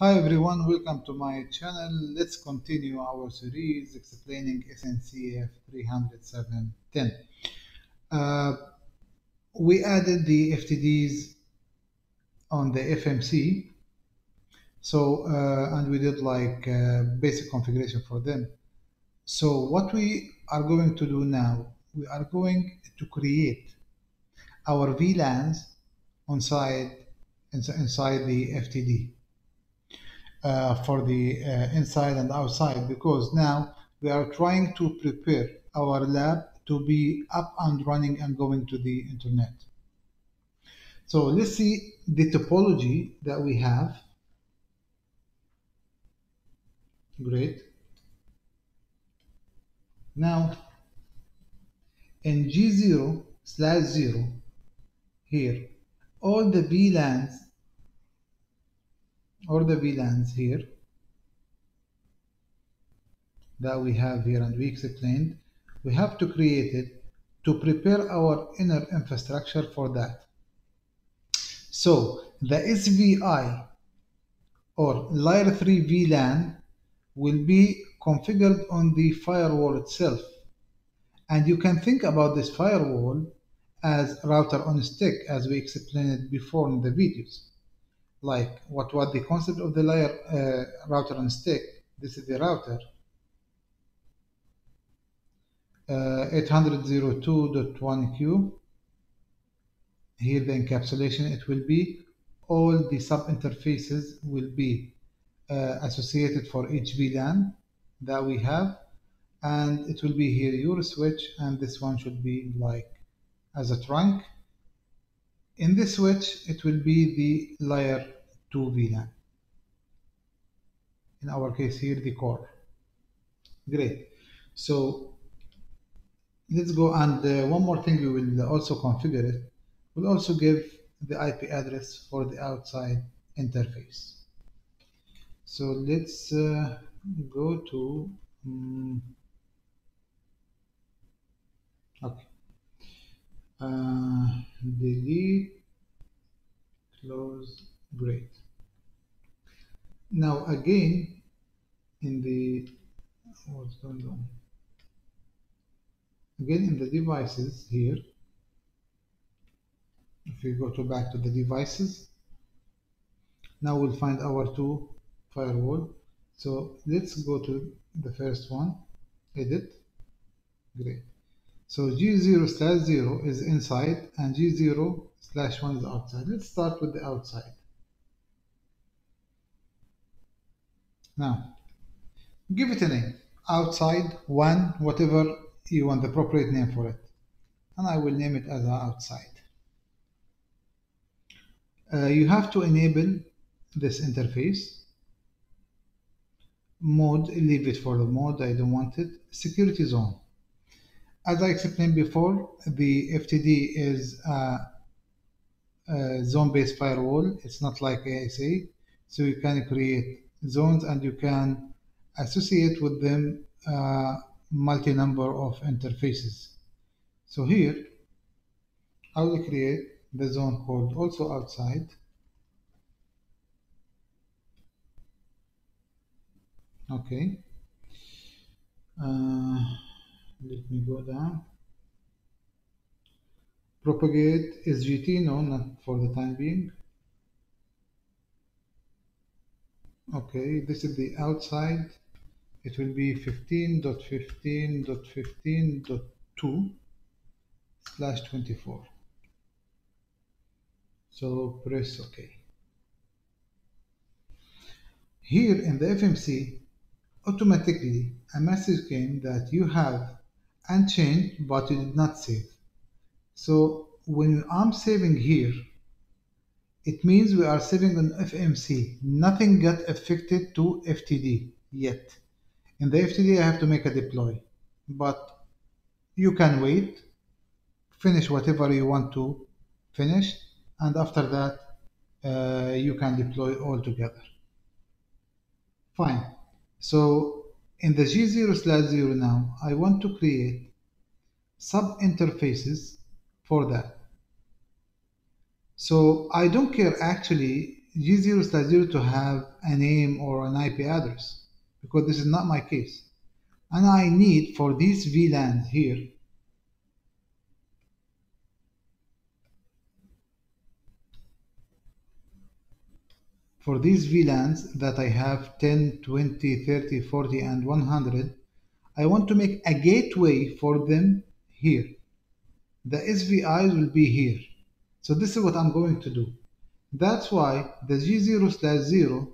Hi everyone, welcome to my channel. Let's continue our series explaining SNCF 30710. Uh, we added the FTDs on the FMC, so uh, and we did like uh, basic configuration for them. So what we are going to do now, we are going to create our VLANs on side inside the FTD for the uh, inside and outside because now we are trying to prepare our lab to be up and running and going to the internet. So let's see the topology that we have. Great. Now in G0 slash 0 here all the VLANs or the VLANs here that we have here and we explained, we have to create it to prepare our inner infrastructure for that. So the SVI or layer 3 VLAN will be configured on the firewall itself. And you can think about this firewall as router on stick as we explained before in the videos like what was the concept of the layer uh, router and stick. This is the router. Uh, 802.1q. Here the encapsulation, it will be all the sub interfaces will be uh, associated for each VLAN that we have and it will be here your switch and this one should be like as a trunk in this switch, it will be the layer 2 VLAN. In our case here, the core. Great. So let's go and uh, one more thing we will also configure it. We'll also give the IP address for the outside interface. So let's uh, go to um, okay uh, delete close great. Now again in the what's going on? Again in the devices here if we go to back to the devices now we'll find our two firewall. So let's go to the first one edit great so G0 slash 0 is inside and G0 slash 1 is outside. Let's start with the outside. Now, give it a name. Outside, 1, whatever you want the appropriate name for it. And I will name it as outside. Uh, you have to enable this interface. Mode, leave it for the mode, I don't want it. Security zone as I explained before, the FTD is a, a zone-based firewall. It's not like ASA. So you can create zones and you can associate with them a multi-number of interfaces. So here, I will create the zone called also outside. Okay. Uh, let me go down propagate SGT no not for the time being. Okay this is the outside. It will be 15.15.15.2 slash 24 so press ok. Here in the FMC automatically a message came that you have unchanged but you did not save. So when I'm saving here, it means we are saving on FMC. Nothing got affected to FTD yet. In the FTD, I have to make a deploy, but you can wait, finish whatever you want to finish, and after that, uh, you can deploy all together. Fine. So in the G0 slash 0 now, I want to create sub interfaces for that. So I don't care actually G0 slash 0 to have a name or an IP address because this is not my case. And I need for these VLANs here for these VLANs that I have 10, 20, 30, 40, and 100, I want to make a gateway for them here. The SVIs will be here. So this is what I'm going to do. That's why the G0 slash 0,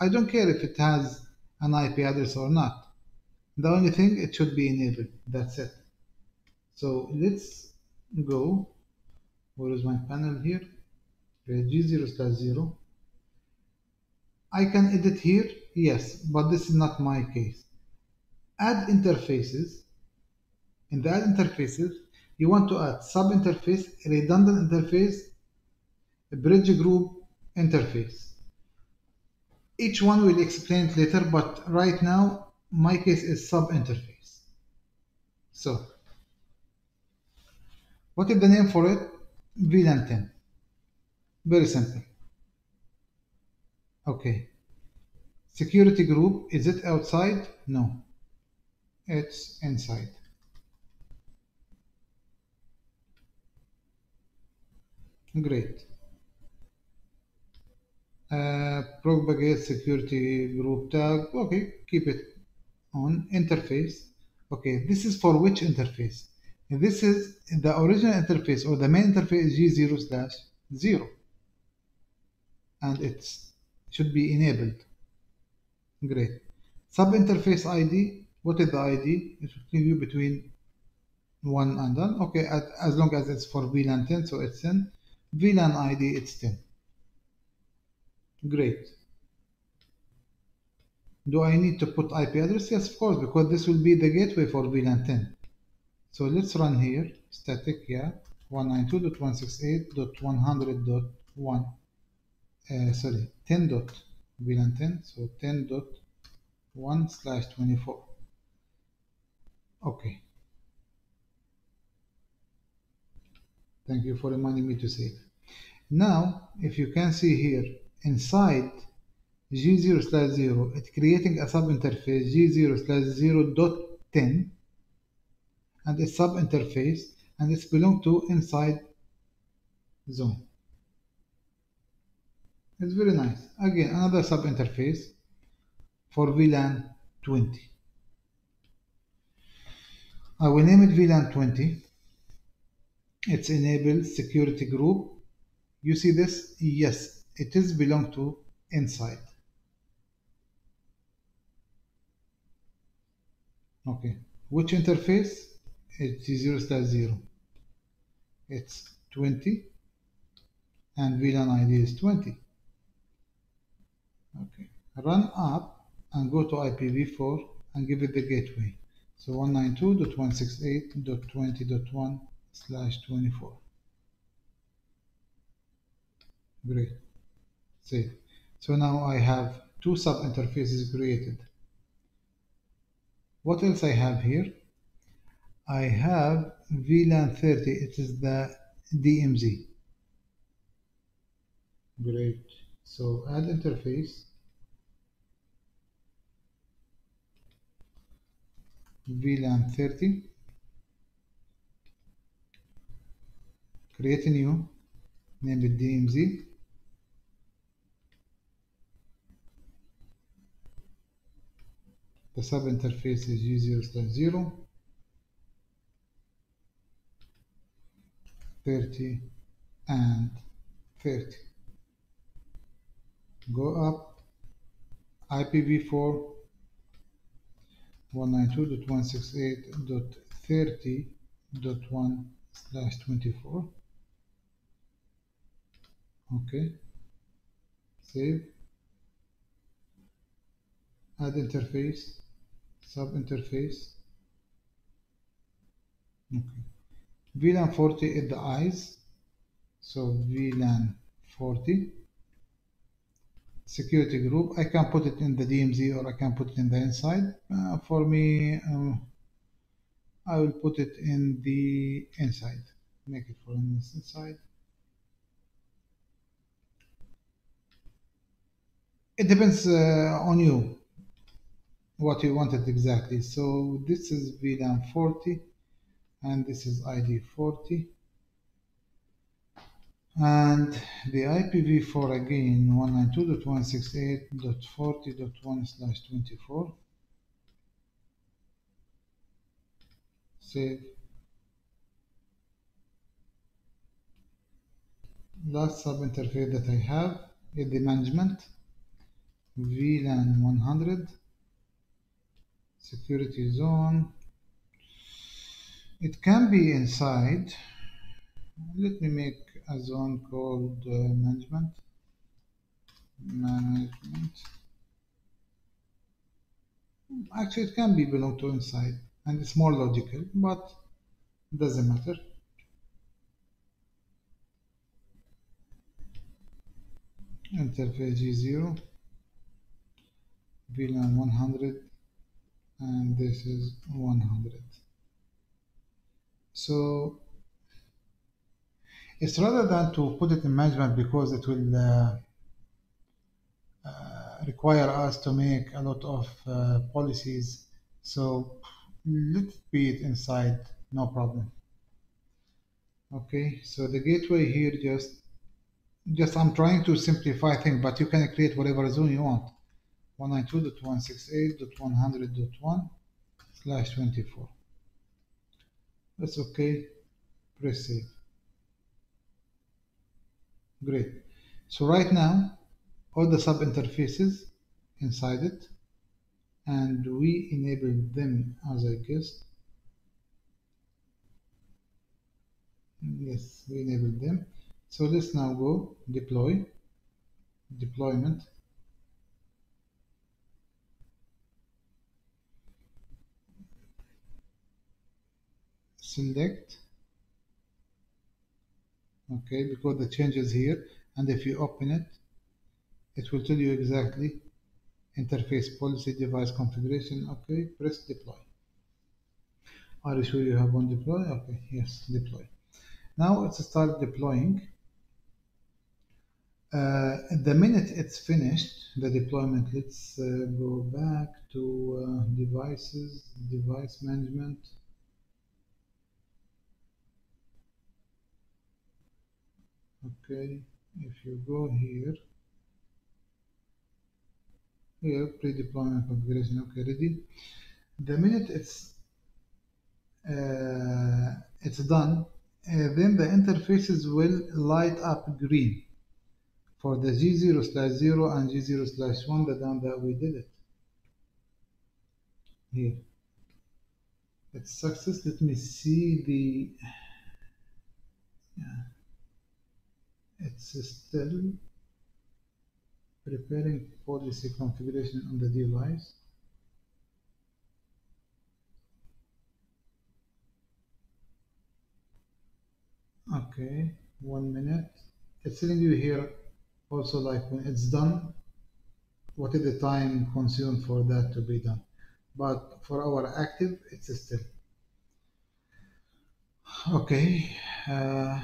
I don't care if it has an IP address or not. The only thing, it should be enabled. That's it. So let's go. Where is my panel here? G0 slash 0. I can edit here, yes, but this is not my case. Add interfaces. In the add interfaces, you want to add sub-interface, redundant interface, bridge group interface. Each one will explain it later, but right now, my case is sub-interface. So, what is the name for it? VLAN 10. Very simple. Okay. Security group, is it outside? No. It's inside. Great. Uh, propagate security group tag. Okay, keep it on interface. Okay, this is for which interface? This is the original interface or the main interface G0 slash 0 and it's should be enabled. Great. Sub-interface ID, what is the ID? It should give you between 1 and 1. Okay, as long as it's for VLAN 10, so it's 10. VLAN ID, it's 10. Great. Do I need to put IP address? Yes, of course, because this will be the gateway for VLAN 10. So let's run here, static, yeah, 192.168.100.1 uh, sorry 10 dot VLAN 10 so 10 dot 1 slash 24 okay. Thank you for reminding me to save now if you can see here inside g0 slash 0 it's creating a sub interface g0 slash 0 dot 10 and a sub interface and it's belong to inside zone it's very nice. Again, another sub interface for VLAN 20. I will name it VLAN 20. It's enabled security group. You see this? Yes, it is belong to inside. Okay, which interface? It's 0 slash 0. It's 20 and VLAN ID is 20. Okay, run up and go to IPv4 and give it the gateway. So 192.168.20.1 slash 24. Great. Save. So now I have two sub interfaces created. What else I have here? I have VLAN 30. It is the DMZ. Great. So add interface. VLAN 30 create a new name it DMZ the sub interface is G0 slash 0 30 and 30 go up. IPv4 192.168.30.1 slash 24 okay. Save. Add interface. Sub interface okay VLAN 40 is the ISE. So VLAN 40 security group. I can put it in the DMZ or I can put it in the inside. Uh, for me, um, I will put it in the inside. Make it for inside. it depends uh, on you what you wanted exactly so this is VLAN 40 and this is ID 40 and the IPv4 again 192.168.40.1 slash 24 save. Last sub interface that I have is the management. VLAN 100 security zone. It can be inside. Let me make a zone called uh, management. Management. Actually it can be belong to inside and it's more logical but doesn't matter. Interface G0 VLAN 100 and this is 100 so it's rather than to put it in management because it will uh, uh, require us to make a lot of uh, policies. So let's be it inside no problem. Okay so the gateway here just just I'm trying to simplify things but you can create whatever zone you want. 192.168.100.1 slash 24 that's okay. Press save great. So right now all the sub interfaces inside it and we enable them as a guest. Yes we enable them. So let's now go deploy deployment. Select okay because the changes here and if you open it it will tell you exactly interface policy device configuration. Okay press deploy. Are you sure you have one deploy? Okay yes deploy. Now let's start deploying. Uh, the minute it's finished the deployment let's uh, go back to uh, devices device management okay if you go here. Here pre-deployment configuration. Okay ready. The minute it's uh, it's done uh, then the interfaces will light up green for the G0 slash 0 and G0 slash 1 the time that we did it. Here. It's success. Let me see the still preparing policy configuration on the device. Okay, one minute. It's telling you here also like when it's done, what is the time consumed for that to be done. But for our active, it's still. Okay. Uh,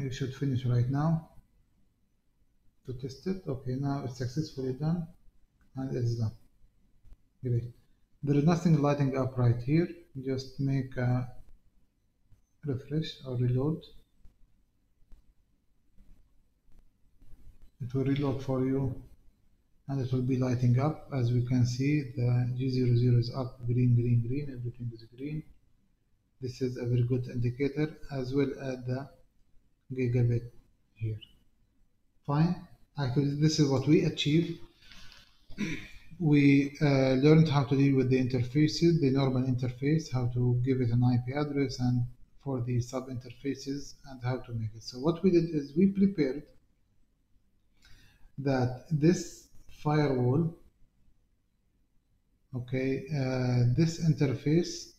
you should finish right now. To test it. Okay now it's successfully done and it's done. Great. There is nothing lighting up right here. Just make a refresh or reload. It will reload for you and it will be lighting up. As we can see the G00 is up green green green. Everything is green. This is a very good indicator as well as the gigabit here. Fine. Actually this is what we achieved. We uh, learned how to deal with the interfaces the normal interface how to give it an IP address and for the sub interfaces and how to make it. So what we did is we prepared that this firewall okay uh, this interface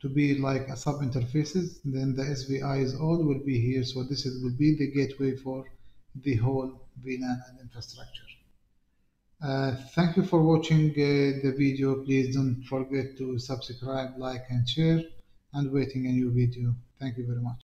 to be like a sub interfaces then the SVIs all will be here. So this is, will be the gateway for the whole VLAN and infrastructure. Uh, thank you for watching uh, the video. Please don't forget to subscribe like and share and waiting a new video. Thank you very much